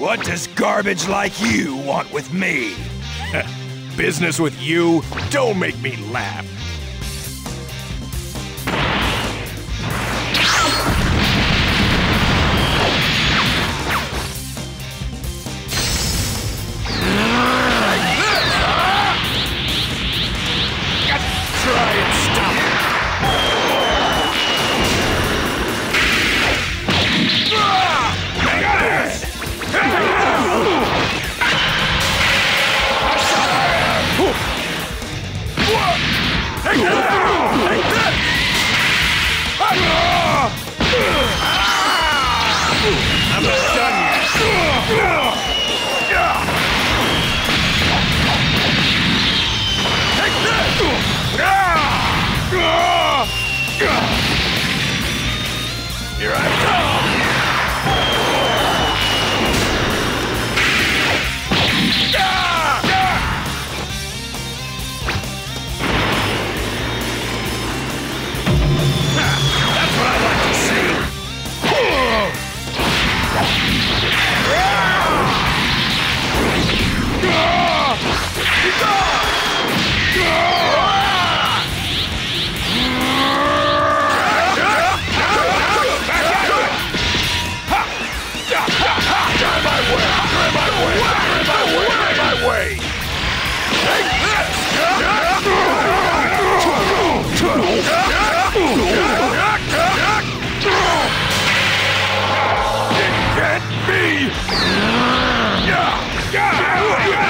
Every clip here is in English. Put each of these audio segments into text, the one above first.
What does garbage like you want with me? Business with you? Don't make me laugh. I'm not done yet. Here I come! Yeah!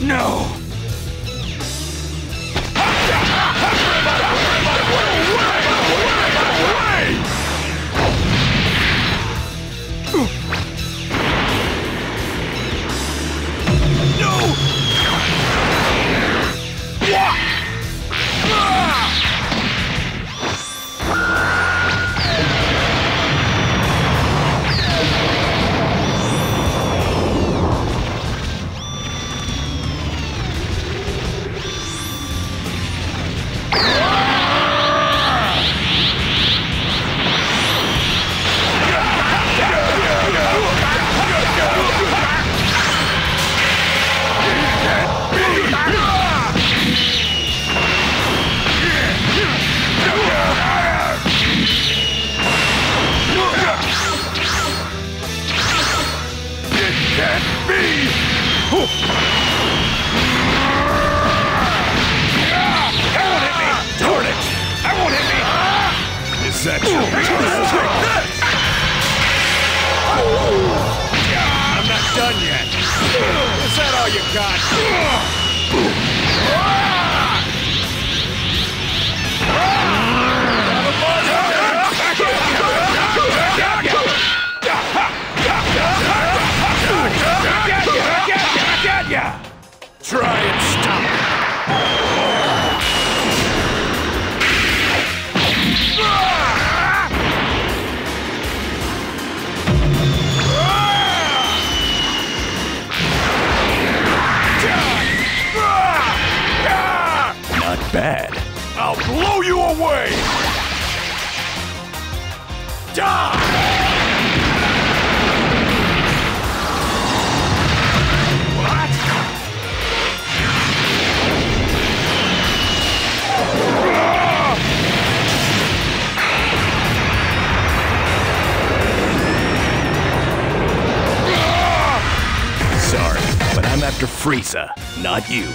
No! God. Bad. I'll blow you away! Die! Ah! Ah! Sorry, but I'm after Frieza, not you.